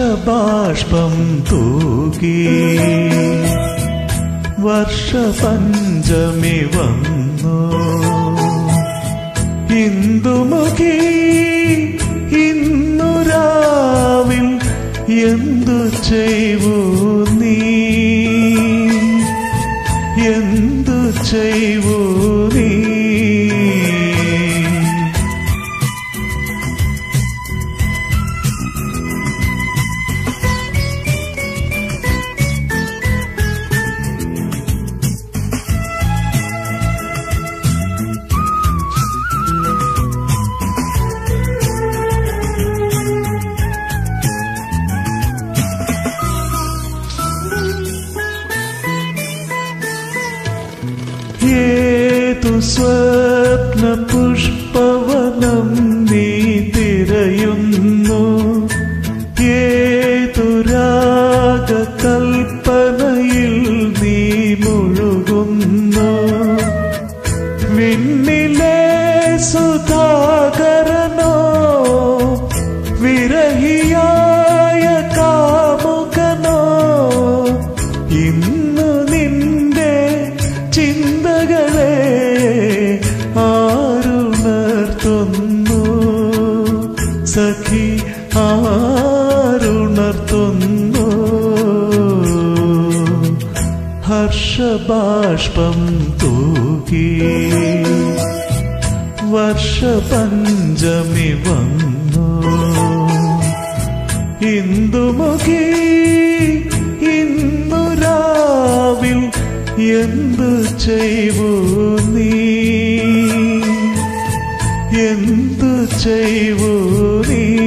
ഹർഷബാഷ്പം തൂകി. വർഷപഞ്ചമി വന്നു. ഇന്ദുമുഖി ഇന്നു രാവിൽ എന്തു ചെയ്വു നീ? എന്തു ചെയ്വൂ ये तु स्वप्नपुष्पवनम् സഖി ആരുണർത്തുന്നു? ഹർഷബാഷ്പം തൂകി. വർഷപഞ്ചമി വന്നു. ഇന്ദുമുഖി ഇന്നു എന്തു ചെയ്യൂ നീ? എന്തു ചെയ്വൂ നീ